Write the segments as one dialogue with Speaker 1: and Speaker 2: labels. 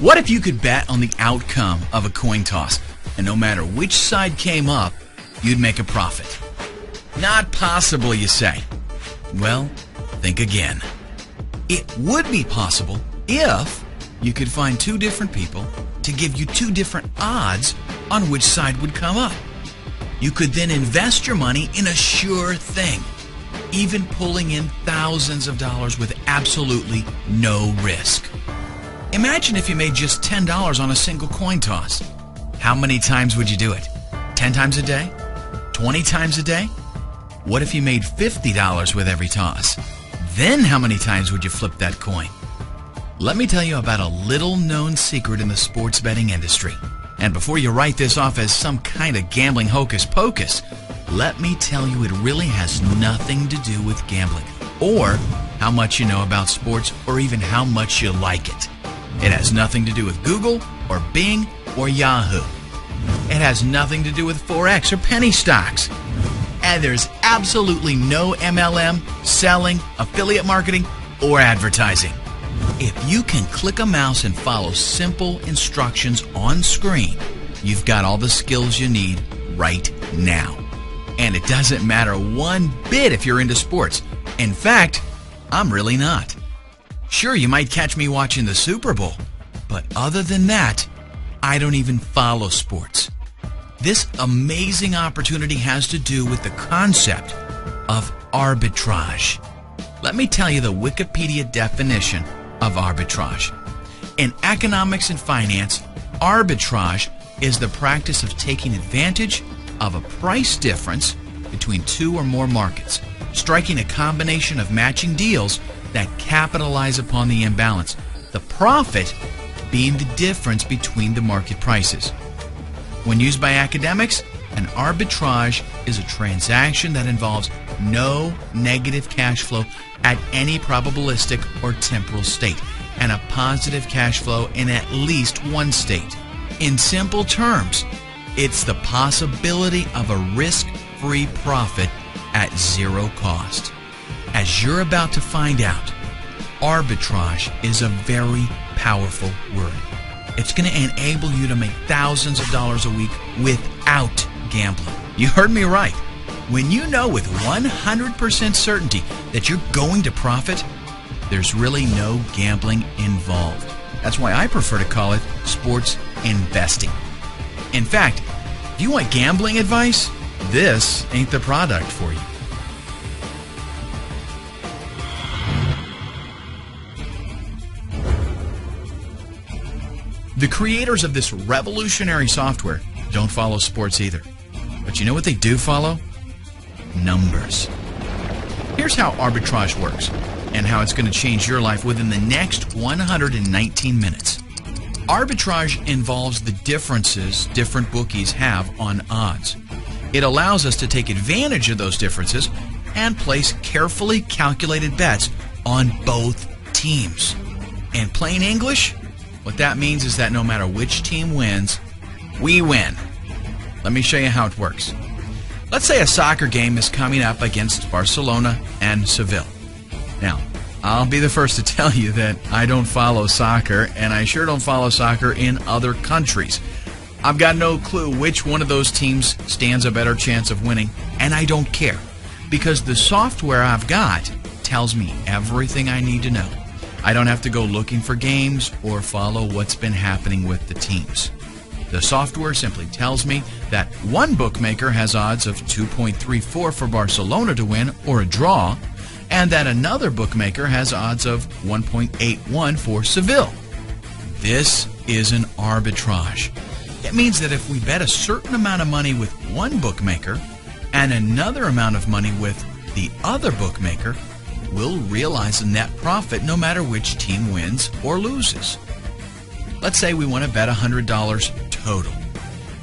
Speaker 1: What if you could bet on the outcome of a coin toss, and no matter which side came up, you'd make a profit? Not possible, you say. Well, think again. It would be possible if you could find two different people to give you two different odds on which side would come up. You could then invest your money in a sure thing, even pulling in thousands of dollars with absolutely no risk. Imagine if you made just $10 on a single coin toss. How many times would you do it? 10 times a day? 20 times a day? What if you made $50 with every toss? Then how many times would you flip that coin? Let me tell you about a little known secret in the sports betting industry. And before you write this off as some kind of gambling hocus pocus, let me tell you it really has nothing to do with gambling or how much you know about sports or even how much you like it. It has nothing to do with Google or Bing or Yahoo. It has nothing to do with Forex or penny stocks. And there's absolutely no MLM, selling, affiliate marketing, or advertising. If you can click a mouse and follow simple instructions on screen, you've got all the skills you need right now. And it doesn't matter one bit if you're into sports. In fact, I'm really not. Sure, you might catch me watching the Super Bowl, but other than that, I don't even follow sports. This amazing opportunity has to do with the concept of arbitrage. Let me tell you the Wikipedia definition of arbitrage. In economics and finance, arbitrage is the practice of taking advantage of a price difference between two or more markets, striking a combination of matching deals that capitalize upon the imbalance, the profit being the difference between the market prices. When used by academics, an arbitrage is a transaction that involves no negative cash flow at any probabilistic or temporal state, and a positive cash flow in at least one state. In simple terms, it's the possibility of a risk free profit at zero cost. As you're about to find out, arbitrage is a very powerful word. It's going to enable you to make thousands of dollars a week without gambling. You heard me right. When you know with 100% certainty that you're going to profit, there's really no gambling involved. That's why I prefer to call it sports investing. In fact, if you want gambling advice, this ain't the product for you. The creators of this revolutionary software don't follow sports either. But you know what they do follow? Numbers. Here's how arbitrage works and how it's going to change your life within the next 119 minutes. Arbitrage involves the differences different bookies have on odds. It allows us to take advantage of those differences and place carefully calculated bets on both teams. In plain English, what that means is that no matter which team wins, we win. Let me show you how it works. Let's say a soccer game is coming up against Barcelona and Seville. Now, I'll be the first to tell you that I don't follow soccer, and I sure don't follow soccer in other countries. I've got no clue which one of those teams stands a better chance of winning, and I don't care because the software I've got tells me everything I need to know. I don't have to go looking for games or follow what's been happening with the teams. The software simply tells me that one bookmaker has odds of 2.34 for Barcelona to win or a draw, and that another bookmaker has odds of 1.81 for Seville. This is an arbitrage. It means that if we bet a certain amount of money with one bookmaker and another amount of money with the other bookmaker, we'll realize a net profit no matter which team wins or loses. Let's say we want to bet $100 total.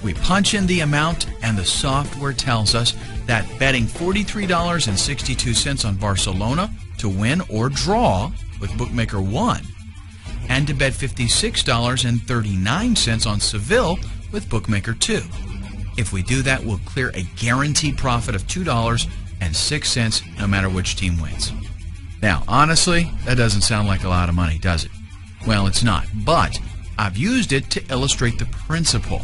Speaker 1: We punch in the amount, and the software tells us that betting $43.62 on Barcelona to win or draw with bookmaker 1 and to bet $56.39 on Seville with bookmaker 2. If we do that, we'll clear a guaranteed profit of $2.06 no matter which team wins. Now, honestly, that doesn't sound like a lot of money, does it? Well, it's not. But I've used it to illustrate the principle.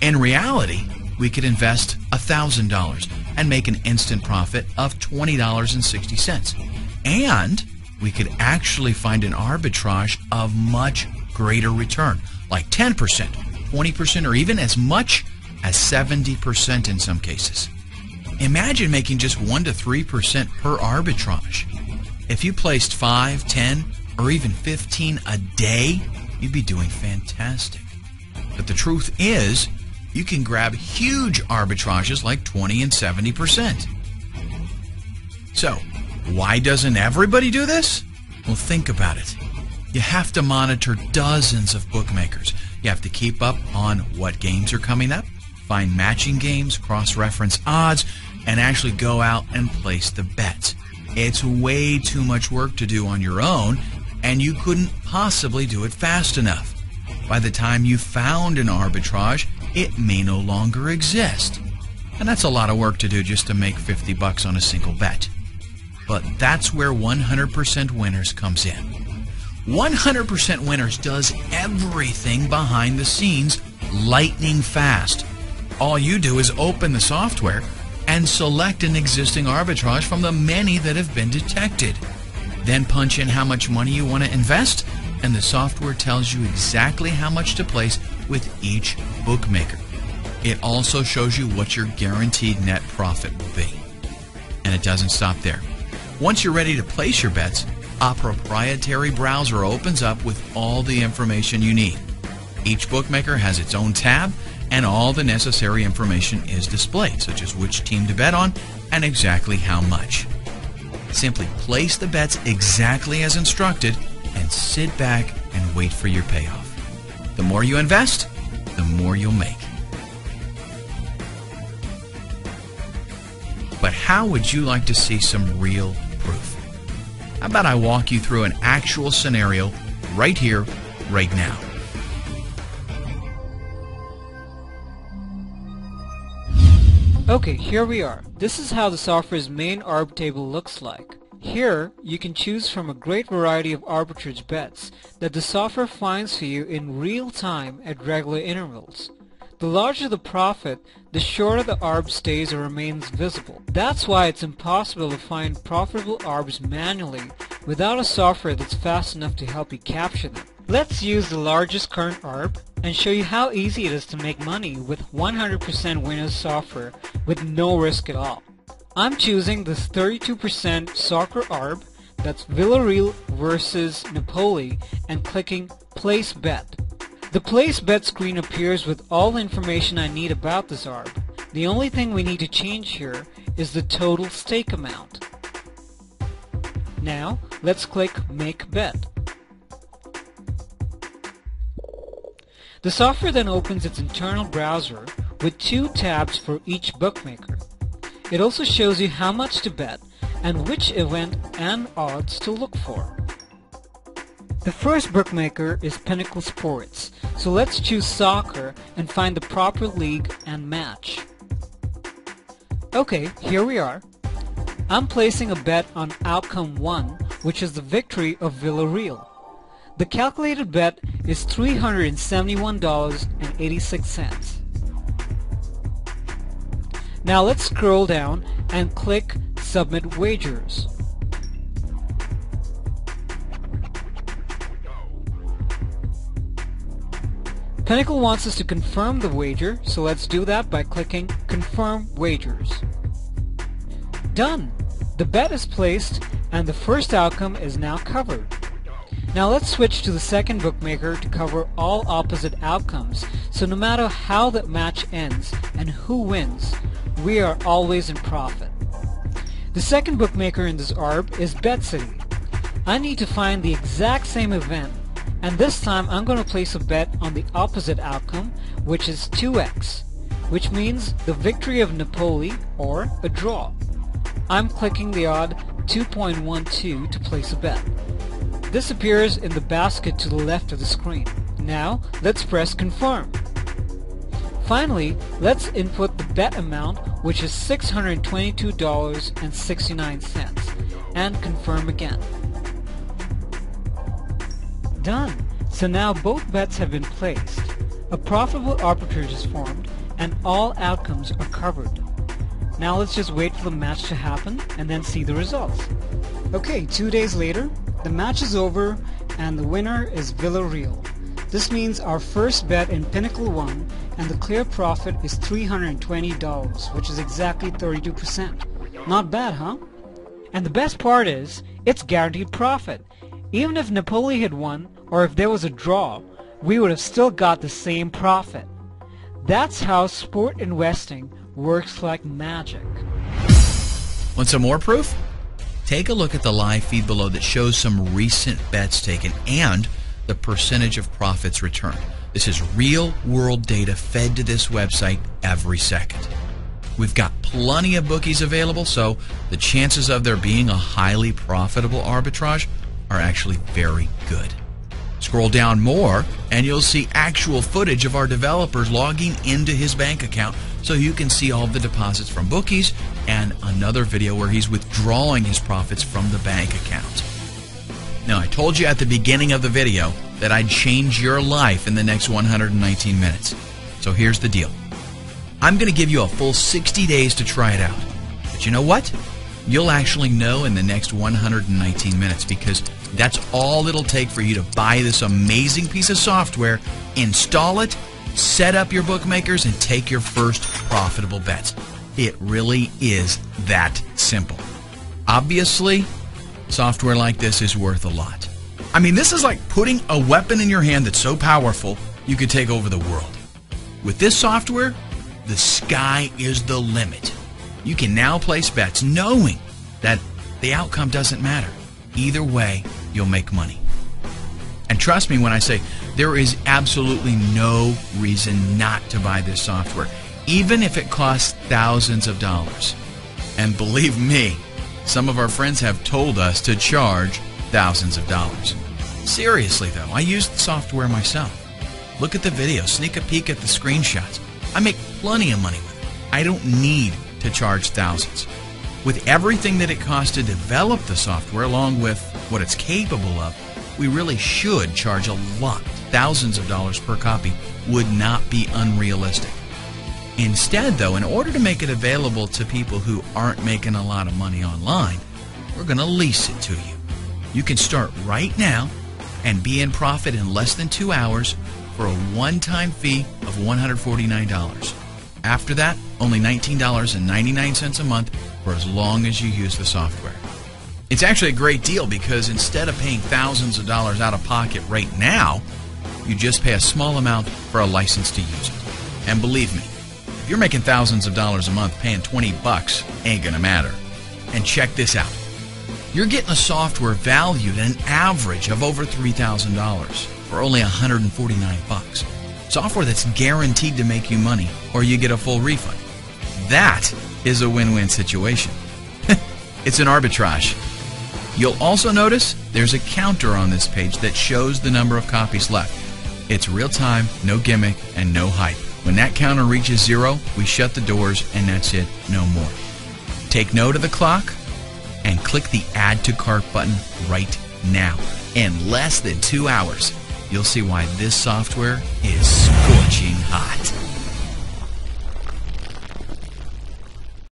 Speaker 1: In reality, we could invest $1,000 and make an instant profit of $20.60. And we could actually find an arbitrage of much greater return, like 10%, 20%, or even as much as 70% in some cases. Imagine making just 1 to 3% per arbitrage. If you placed 5, 10, or even 15 a day, you'd be doing fantastic. But the truth is, you can grab huge arbitrages like 20 and 70%. So, why doesn't everybody do this? Well, think about it. You have to monitor dozens of bookmakers. You have to keep up on what games are coming up, find matching games, cross-reference odds, and actually go out and place the bets. It's way too much work to do on your own, and you couldn't possibly do it fast enough. By the time you found an arbitrage, it may no longer exist. And that's a lot of work to do just to make 50 bucks on a single bet. But that's where 100% Winners comes in. 100% Winners does everything behind the scenes lightning fast. All you do is open the software and select an existing arbitrage from the many that have been detected. Then punch in how much money you want to invest, and the software tells you exactly how much to place with each bookmaker. It also shows you what your guaranteed net profit will be. And it doesn't stop there. Once you're ready to place your bets, a proprietary browser opens up with all the information you need. Each bookmaker has its own tab, and all the necessary information is displayed, such as which team to bet on and exactly how much. Simply place the bets exactly as instructed and sit back and wait for your payoff. The more you invest, the more you'll make. But how would you like to see some real proof? How about I walk you through an actual scenario right here, right now?
Speaker 2: Okay, here we are. This is how the software's main ARB table looks like. Here, you can choose from a great variety of arbitrage bets that the software finds for you in real time at regular intervals. The larger the profit, the shorter the ARB stays or remains visible. That's why it's impossible to find profitable ARBs manually without a software that's fast enough to help you capture them. Let's use the largest current ARB and show you how easy it is to make money with 100% Winners software with no risk at all. I'm choosing this 32% soccer ARB that's Villarreal versus Napoli and clicking place bet. The place bet screen appears with all the information I need about this ARB. The only thing we need to change here is the total stake amount. Now, let's click Make Bet. The software then opens its internal browser with two tabs for each bookmaker. It also shows you how much to bet and which event and odds to look for. The first bookmaker is Pinnacle Sports, so let's choose soccer and find the proper league and match. Okay, here we are. I'm placing a bet on outcome 1, which is the victory of Villarreal. The calculated bet is $371.86. Now let's scroll down and click Submit Wagers. Pinnacle wants us to confirm the wager, so let's do that by clicking Confirm Wagers. Done! The bet is placed and the first outcome is now covered. Now let's switch to the second bookmaker to cover all opposite outcomes, so no matter how the match ends and who wins, we are always in profit. The second bookmaker in this ARB is BetCity. I need to find the exact same event and this time I'm going to place a bet on the opposite outcome, which is 2x, which means the victory of Napoli or a draw. I'm clicking the odd 2.12 to place a bet. This appears in the basket to the left of the screen. Now, let's press confirm. Finally, let's input the bet amount, which is $622.69, and confirm again. Done! So now both bets have been placed. A profitable arbitrage is formed and all outcomes are covered. Now let's just wait for the match to happen and then see the results. Okay, two days later, the match is over and the winner is Villarreal. This means our first bet in Pinnacle won and the clear profit is $320, which is exactly 32%. Not bad, huh? And the best part is, it's guaranteed profit. Even if Napoli had won, or if there was a draw, we would have still got the same profit. That's how sport investing works like magic.
Speaker 1: Want some more proof? Take a look at the live feed below that shows some recent bets taken and the percentage of profits returned. This is real world data fed to this website every second. We've got plenty of bookies available, so the chances of there being a highly profitable arbitrage are actually very good. Scroll down more and you'll see actual footage of our developers logging into his bank account so you can see all the deposits from bookies and another video where he's withdrawing his profits from the bank account. Now, I told you at the beginning of the video that I'd change your life in the next 119 minutes. So here's the deal. I'm going to give you a full 60 days to try it out. But you know what? You'll actually know in the next 119 minutes because that's all it'll take for you to buy this amazing piece of software, install it, set up your bookmakers, and take your first profitable bets. It really is that simple. Obviously, software like this is worth a lot. I mean, this is like putting a weapon in your hand that's so powerful you could take over the world. With this software, the sky is the limit. You can now place bets knowing that the outcome doesn't matter. Either way, you'll make money. And trust me when I say there is absolutely no reason not to buy this software, even if it costs thousands of dollars. And believe me, some of our friends have told us to charge thousands of dollars. Seriously, though, I use the software myself. Look at the video, sneak a peek at the screenshots. I make plenty of money with it. I don't need to charge thousands. With everything that it costs to develop the software, along with what it's capable of, we really should charge a lot. Thousands of dollars per copy would not be unrealistic. Instead, though, in order to make it available to people who aren't making a lot of money online, we're going to lease it to you. You can start right now and be in profit in less than two hours for a one time fee of $149. After that, only $19.99 a month for as long as you use the software. It's actually a great deal because instead of paying thousands of dollars out of pocket right now, you just pay a small amount for a license to use it. And believe me, if you're making thousands of dollars a month, paying 20 bucks ain't gonna matter. And check this out. You're getting a software valued at an average of over $3,000 for only 149 bucks. Software that's guaranteed to make you money or you get a full refund. That is a win-win situation. it's an arbitrage. You'll also notice there's a counter on this page that shows the number of copies left. It's real time, no gimmick, and no hype. When that counter reaches zero, we shut the doors and that's it, no more. Take note of the clock and click the Add to Cart button right now. In less than two hours, you'll see why this software is scorching hot.